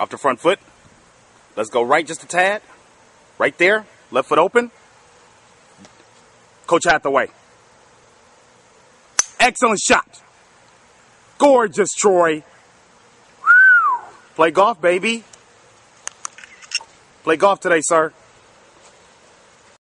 Off the front foot. Let's go right just a tad. Right there. Left foot open. Coach Hathaway. Excellent shot. Gorgeous, Troy. Play golf, baby. Play golf today, sir.